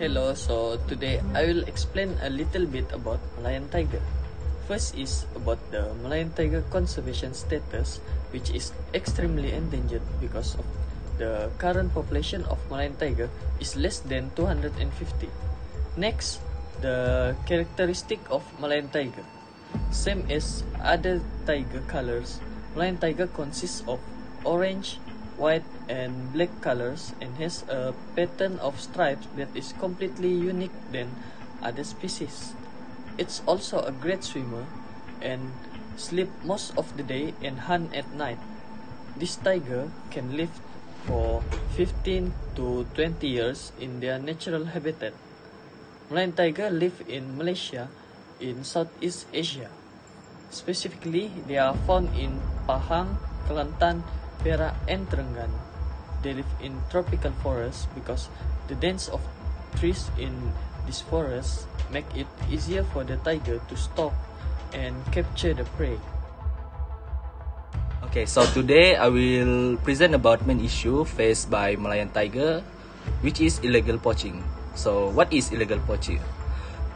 Hello, so today I will explain a little bit about Malayan tiger. First is about the Malayan tiger conservation status, which is extremely endangered because of the current population of Malayan tiger is less than 250. Next, the characteristic of Malayan tiger. Same as other tiger colors, Malayan tiger consists of orange, white, and black colors and has a pattern of stripes that is completely unique than other species. It's also a great swimmer and sleep most of the day and hunt at night. This tiger can live for 15 to 20 years in their natural habitat. Malayan tiger live in Malaysia in Southeast Asia. Specifically, they are found in Pahang, Kelantan, Perak, and Terengganu. They live in tropical forests because the dense of trees in these forests make it easier for the tiger to stalk and capture the prey. Okay, so today I will present about main issue faced by Malayan tiger, which is illegal poaching. So, what is illegal poaching?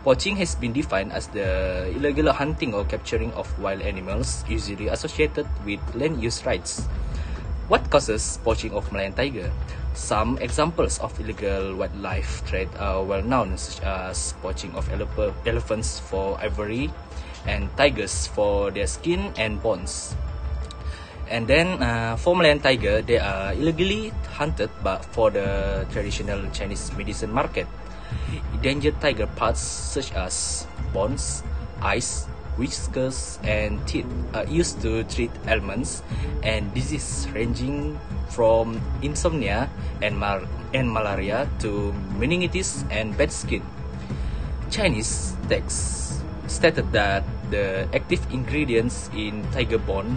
Poaching has been defined as the illegal hunting or capturing of wild animals, usually associated with land use rights. What causes poaching of Malayan tiger? Some examples of illegal wildlife trade are well known, such as poaching of elep- elephants for ivory and tigers for their skin and bones. And then uh, for Malayan tiger, they are illegally hunted but for the traditional Chinese medicine market. Endangered tiger parts such as bones, eyes, whiskers, and teeth are used to treat ailments and diseases ranging from insomnia and, mal- and malaria to meningitis and bad skin. Chinese texts stated that the active ingredients in tiger bone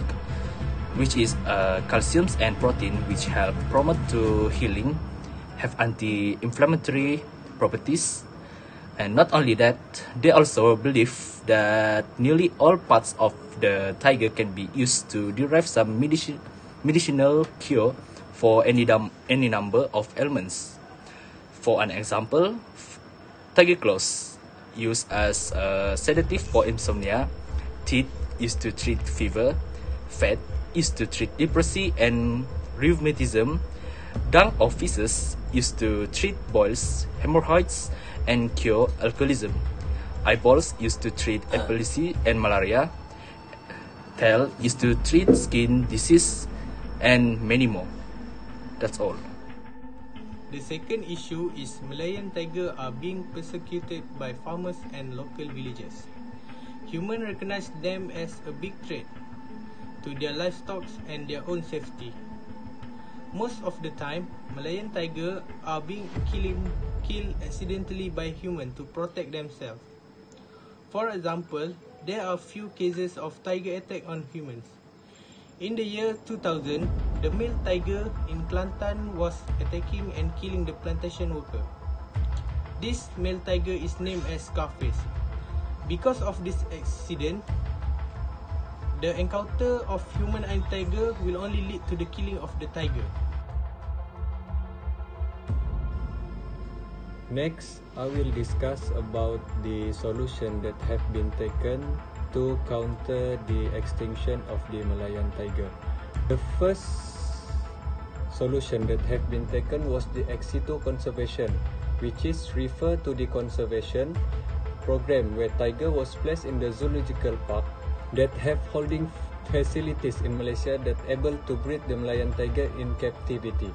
which is uh, calcium and protein which help promote to healing have anti-inflammatory properties and not only that they also believe that nearly all parts of the tiger can be used to derive some medici- medicinal cure for any, any number of ailments for an example tiger claws used as a sedative for insomnia teeth used to treat fever fat used to treat leprosy and rheumatism. Dung of feces used to treat boils, hemorrhoids, and cure alcoholism. Eyeballs used to treat ah. epilepsy and malaria. Tail used to treat skin disease and many more. That's all. The second issue is Malayan tiger are being persecuted by farmers and local villagers. Humans recognize them as a big threat to their livestock and their own safety. Most of the time, Malayan tiger are being killing, killed accidentally by humans to protect themselves. For example, there are few cases of tiger attack on humans. In the year 2000, the male tiger in Kelantan was attacking and killing the plantation worker. This male tiger is named as Scarface. Because of this accident, the encounter of human and tiger will only lead to the killing of the tiger. Next, I will discuss about the solution that have been taken to counter the extinction of the Malayan tiger. The first solution that have been taken was the ex situ conservation, which is refer to the conservation program where tiger was placed in the zoological park that have holding facilities in Malaysia that able to breed the Malayan tiger in captivity.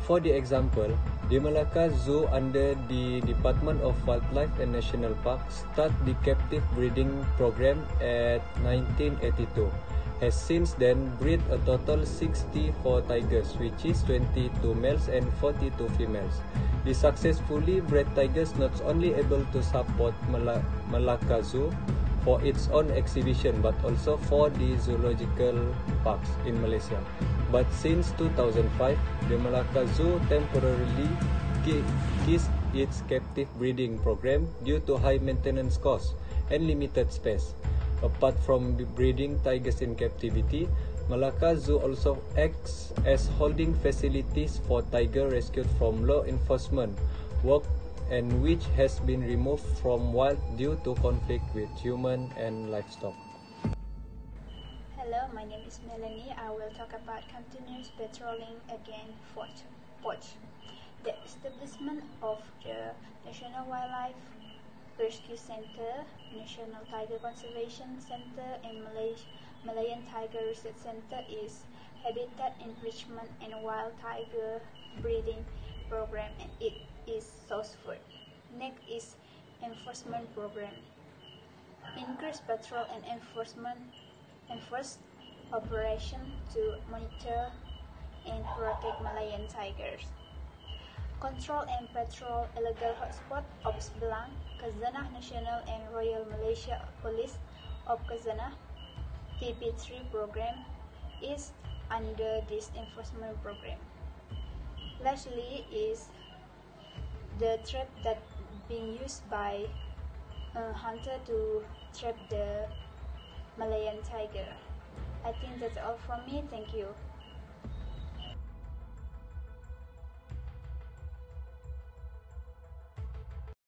For the example, the Malacca Zoo under the Department of Wildlife and National Park start the captive breeding program at 1982. Has since then bred a total 64 tigers, which is 22 males and 42 females. The successfully bred tigers not only able to support Mala- Malacca Zoo for its own exhibition but also for the zoological parks in Malaysia. But since 2005, the Malacca Zoo temporarily ceased its captive breeding program due to high maintenance costs and limited space. Apart from breeding tigers in captivity, Malacca Zoo also acts as holding facilities for tiger rescued from law enforcement work and which has been removed from wild due to conflict with human and livestock. Hello, my name is Melanie. I will talk about continuous patrolling again. Poch. The establishment of the National Wildlife Rescue Center, National Tiger Conservation Center, and Malaysia Malayan Tiger Research Center is habitat enrichment and wild tiger breeding program and it is source food. Next is enforcement program. Increase patrol and enforcement enforce operation to monitor and protect Malayan tigers. Control and patrol illegal hotspot of Sebelang, Khazanah National and Royal Malaysia Police of Khazanah TP3 program is under this enforcement program. Lastly is the trap that being used by a hunter to trap the Malayan tiger. I think that's all from me. Thank you.